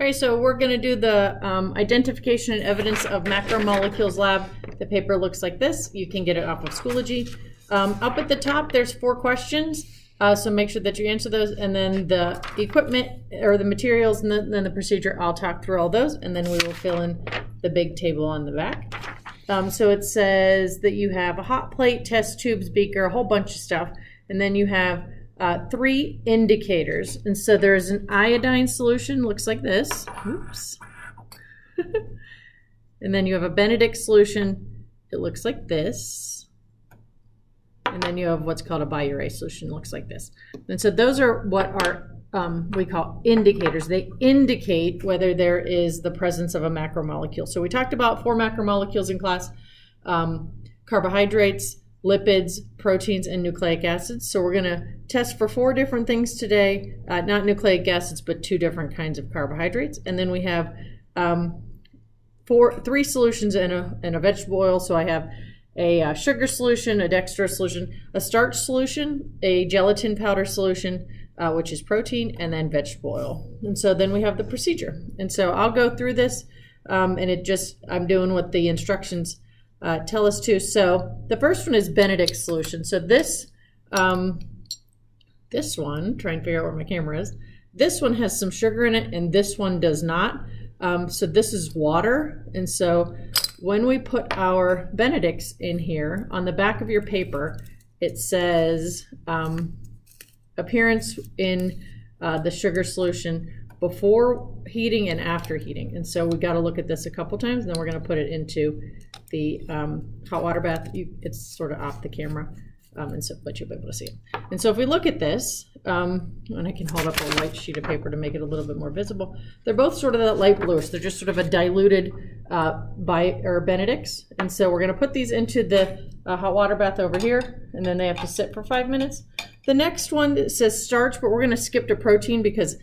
All right, so we're going to do the um, identification and evidence of macromolecules lab. The paper looks like this. You can get it off of Schoology. Um, up at the top, there's four questions. Uh, so make sure that you answer those, and then the equipment or the materials, and then, then the procedure. I'll talk through all those, and then we will fill in the big table on the back. Um, so it says that you have a hot plate, test tubes, beaker, a whole bunch of stuff, and then you have uh, three indicators. And so there's an iodine solution, looks like this. Oops. and then you have a Benedict solution. It looks like this. And then you have what's called a biuret solution, looks like this. And so those are what are um, we call indicators. They indicate whether there is the presence of a macromolecule. So we talked about four macromolecules in class, um, carbohydrates, lipids, proteins, and nucleic acids. So we're going to test for four different things today, uh, not nucleic acids, but two different kinds of carbohydrates. And then we have um, four, three solutions in a, in a vegetable oil. So I have a uh, sugar solution, a dextrose solution, a starch solution, a gelatin powder solution, uh, which is protein, and then vegetable oil. And so then we have the procedure. And so I'll go through this, um, and it just, I'm doing what the instructions uh, tell us to. So the first one is Benedict's solution. So this, um, this one, try and figure out where my camera is. This one has some sugar in it, and this one does not. Um, so this is water, and so when we put our Benedicts in here, on the back of your paper, it says um, appearance in uh, the sugar solution before heating and after heating. And so we got to look at this a couple times, and then we're going to put it into the um, hot water bath. You, it's sort of off the camera, um, and so but you'll be able to see it. And so if we look at this, um, and I can hold up a white sheet of paper to make it a little bit more visible. They're both sort of that light bluish. They're just sort of a diluted uh, by or Benedicts. And so we're going to put these into the uh, hot water bath over here, and then they have to sit for five minutes. The next one says starch, but we're going to skip to protein because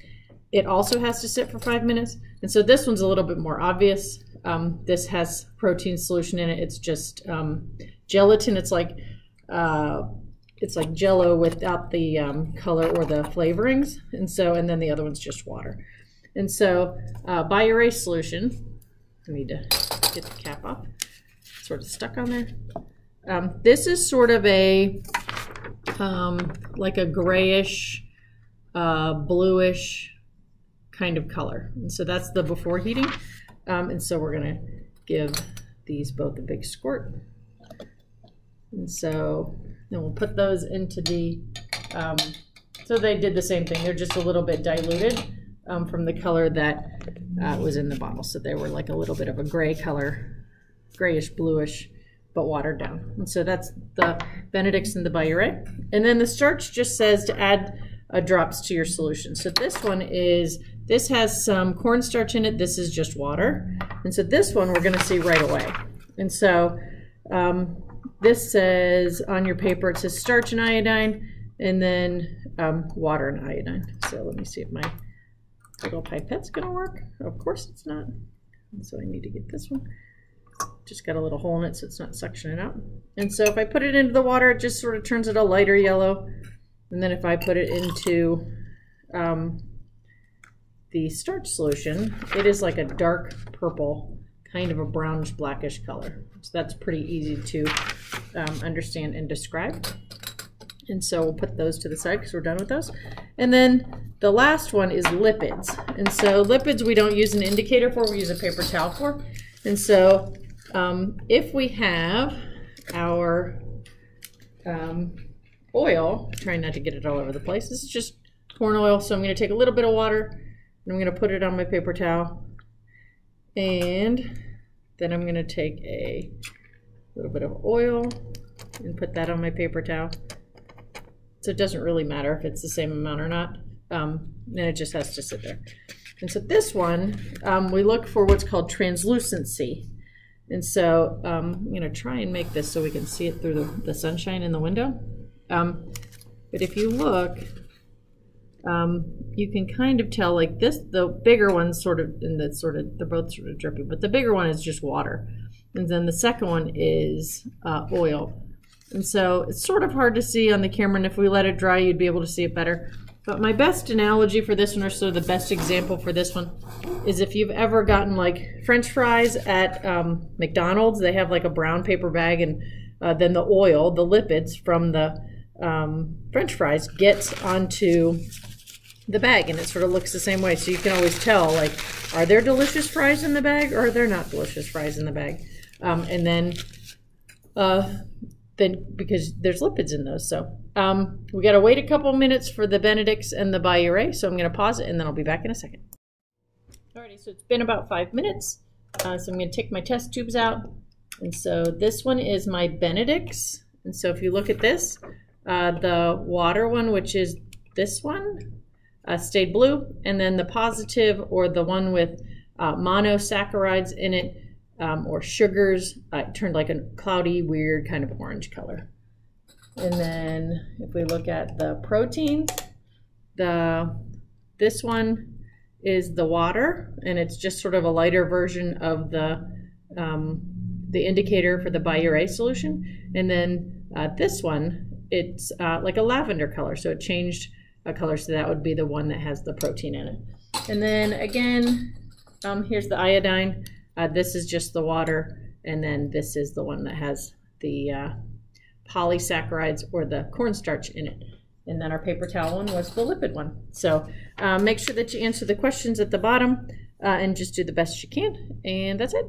it also has to sit for five minutes. And so this one's a little bit more obvious. Um, this has protein solution in it. It's just um, gelatin. It's like uh, it's like jello without the um, color or the flavorings. And so, and then the other one's just water. And so, uh, biuret solution, I need to get the cap off, sort of stuck on there. Um, this is sort of a, um, like a grayish, uh, bluish kind of color. And so that's the before heating. Um, and so we're gonna give these both a big squirt. And so then we'll put those into the, um, so they did the same thing. They're just a little bit diluted um, from the color that uh, was in the bottle. So they were like a little bit of a gray color, grayish bluish, but watered down. And so that's the Benedict's and the Biuret. And then the starch just says to add uh, drops to your solution. So this one is, this has some cornstarch in it. This is just water. And so this one we're going to see right away. And so um, this says on your paper, it says starch and iodine, and then um, water and iodine. So let me see if my little pipette's gonna work. Of course it's not. So I need to get this one. Just got a little hole in it so it's not suctioning out. And so if I put it into the water, it just sort of turns it a lighter yellow. And then if I put it into um, the starch solution, it is like a dark purple, kind of a brownish blackish color. So that's pretty easy to um, understand and describe. And so we'll put those to the side because we're done with those. And then the last one is lipids. And so lipids we don't use an indicator for, we use a paper towel for. And so um, if we have our um, oil, trying not to get it all over the place, this is just corn oil. So I'm going to take a little bit of water I'm going to put it on my paper towel. And then I'm going to take a little bit of oil and put that on my paper towel. So it doesn't really matter if it's the same amount or not. Um, and it just has to sit there. And so this one, um, we look for what's called translucency. And so um, I'm going to try and make this so we can see it through the, the sunshine in the window. Um, but if you look, um, you can kind of tell like this, the bigger one sort of, and the sort of, they're both sort of drippy, but the bigger one is just water. And then the second one is uh, oil. And so it's sort of hard to see on the camera, and if we let it dry, you'd be able to see it better. But my best analogy for this one, or sort of the best example for this one, is if you've ever gotten like French fries at um, McDonald's, they have like a brown paper bag, and uh, then the oil, the lipids from the um, French fries gets onto the bag, and it sort of looks the same way. So you can always tell, like, are there delicious fries in the bag, or are there not delicious fries in the bag? Um, and then, uh, then because there's lipids in those, so um, we got to wait a couple minutes for the Benedicts and the Biuret, so I'm going to pause it and then I'll be back in a second. Alrighty, so it's been about five minutes. Uh, so I'm going to take my test tubes out. And so this one is my Benedicts. And so if you look at this, uh, the water one, which is this one, uh, stayed blue. And then the positive or the one with uh, monosaccharides in it um, or sugars uh, turned like a cloudy, weird kind of orange color. And then if we look at the proteins, the this one is the water, and it's just sort of a lighter version of the um, the indicator for the Biuret solution. And then uh, this one, it's uh, like a lavender color, so it changed a color, so that would be the one that has the protein in it. And then again, um, here's the iodine. Uh, this is just the water, and then this is the one that has the uh, polysaccharides or the cornstarch in it. And then our paper towel one was the lipid one. So uh, make sure that you answer the questions at the bottom uh, and just do the best you can. And that's it.